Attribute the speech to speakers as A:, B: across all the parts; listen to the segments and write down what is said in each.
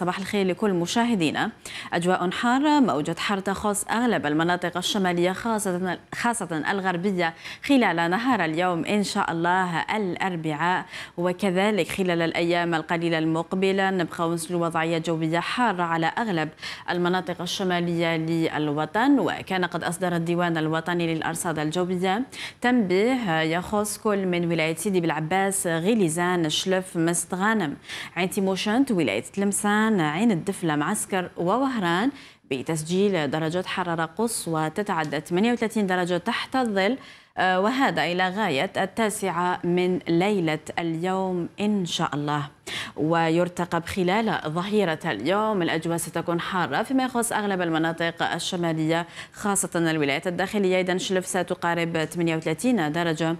A: صباح الخير لكل مشاهدينا. أجواء حارة موجة حر تخص أغلب المناطق الشمالية خاصة, خاصة الغربية خلال نهار اليوم إن شاء الله الأربعاء. وكذلك خلال الأيام القليلة المقبلة نبقى نسلو وضعية جوية حارة على أغلب المناطق الشمالية للوطن. وكان قد أصدر الديوان الوطني للأرصاد الجوية تنبيه يخص كل من ولاية سيدي بالعباس غليزان شلف مستغانم عين تيموشنت ولاية تلمسان عين الدفلة معسكر ووهران بتسجيل درجات حرارة قصوى تتعدى 38 درجة تحت الظل. آه، وهذا إلى غاية التاسعة من ليلة اليوم إن شاء الله. ويرتقب خلال ظهيرة اليوم. الأجواء ستكون حارة فيما يخص أغلب المناطق الشمالية خاصة الولايات الداخلية. إذا شلف ستقارب 38 درجة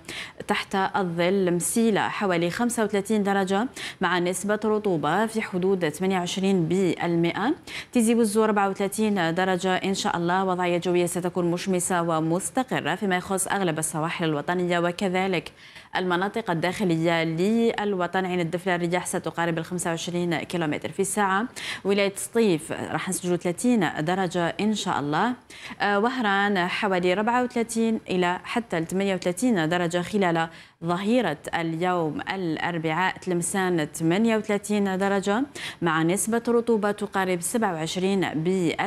A: تحت الظل. مسيلة حوالي 35 درجة مع نسبة رطوبة في حدود 28 بالمئة. تيزي وزو 34 درجة إن شاء الله. وضعية جوية ستكون مشمسة ومستقرة فيما يخص أغلب السواحل الوطنية وكذلك المناطق الداخلية للوطن. عين الدفلة الرياح ستقارب ال 25 كيلومتر في الساعة. ولاية سطيف راح نسجلوا 30 درجة إن شاء الله. آه، وهران حوالي 34 إلى حتى 38 درجة خلال ظهيرة اليوم. الأربعاء تلمسان 38 درجة مع نسبة رطوبة تقارب 27 بالمئة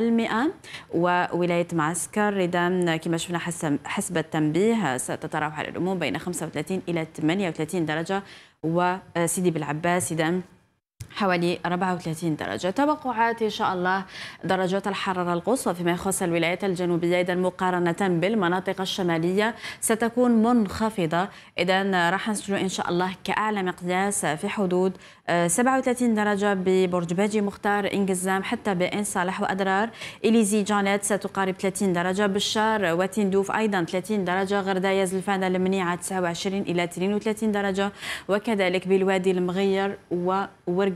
A: وولاية معسكر إذا كما شفنا حسب التنبيه ستتراوح الأمور بين 35 إلى 38 درجة وسيدي بالعباس إذا حوالي 34 درجة. توقعات إن شاء الله درجات الحرارة القصوى فيما يخص الولايات الجنوبية. إذا مقارنة بالمناطق الشمالية ستكون منخفضة. إذا راح نسجل إن شاء الله كأعلى مقياس في حدود 37 درجة ببرج باجي مختار إنجزام حتى بإن صالح وأدرار. إليزي جانيت ستقارب 30 درجة. بشار وتندوف أيضا 30 درجة. غردايا زلفانة المنيعة 29 إلى 32 درجة. وكذلك بالوادي المغير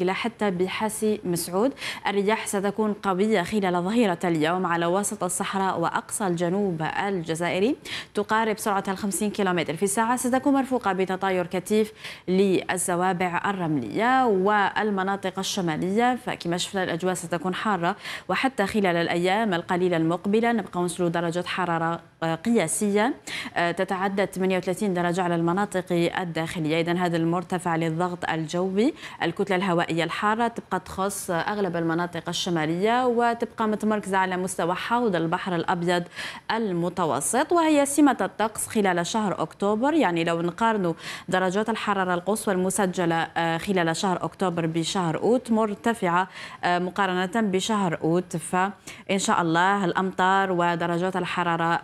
A: وورقلة حتى بحاسي مسعود. الرياح ستكون قوية خلال ظهيرة اليوم على وسط الصحراء وأقصى الجنوب الجزائري. تقارب سرعة 50 كم في الساعة ستكون مرفوقة بتطاير كثيف للزوابع الرملية والمناطق الشمالية. فكما شفنا الأجواء ستكون حارة وحتى خلال الأيام القليلة المقبلة نبقى نوصلوا درجة حرارة قياسية آه، تتعدى 38 درجة على المناطق الداخلية. إذا هذا المرتفع للضغط الجوي الكتلة الهوائية الحارة تبقى تخص أغلب المناطق الشمالية وتبقى متمركزة على مستوى حوض البحر الأبيض المتوسط وهي سمة الطقس خلال شهر أكتوبر. يعني لو نقارنوا درجات الحرارة القصوى المسجلة آه، خلال شهر شهر أكتوبر بشهر أوت مرتفعة آه، مقارنة بشهر أوت. فإن شاء الله الأمطار ودرجات الحرارة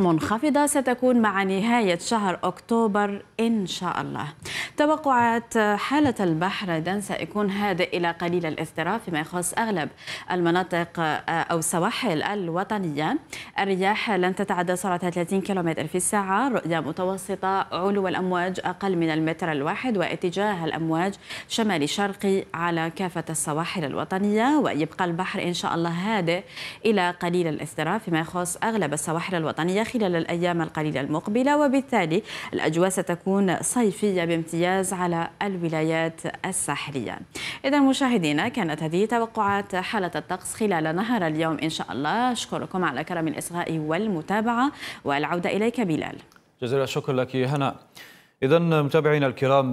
A: منخفضة ستكون مع نهاية شهر أكتوبر إن شاء الله. توقعات حالة البحر إذن سيكون هادئ إلى قليل الاضطراب فيما يخص أغلب المناطق أو السواحل الوطنية. الرياح لن تتعدى سرعة 30 كم في الساعة. رؤية متوسطة علو الأمواج أقل من المتر الواحد واتجاه الأمواج شمالي شرقي على كافة السواحل الوطنية. ويبقى البحر إن شاء الله هادئ إلى قليل الاضطراب فيما يخص أغلب السواحل الوطنية. خلال الأيام القليلة المقبلة وبالتالي الأجواء ستكون صيفية بامتياز على الولايات الساحلية. إذا مشاهدينا كانت هذه توقعات حالة الطقس خلال نهار اليوم إن شاء الله. أشكركم على كرم الإصغاء والمتابعة والعودة إليك بلال.
B: جزيل الشكر لك هنا. إذا متابعينا الكرام